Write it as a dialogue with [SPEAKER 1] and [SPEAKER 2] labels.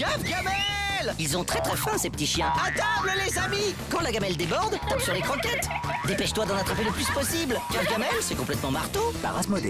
[SPEAKER 1] Gaffe gamelle
[SPEAKER 2] Ils ont très très faim ces petits chiens.
[SPEAKER 1] À table les amis
[SPEAKER 2] Quand la gamelle déborde, tape sur les croquettes. Dépêche-toi d'en attraper le plus possible. Gaffe gamelle, c'est complètement marteau. Parasmodé.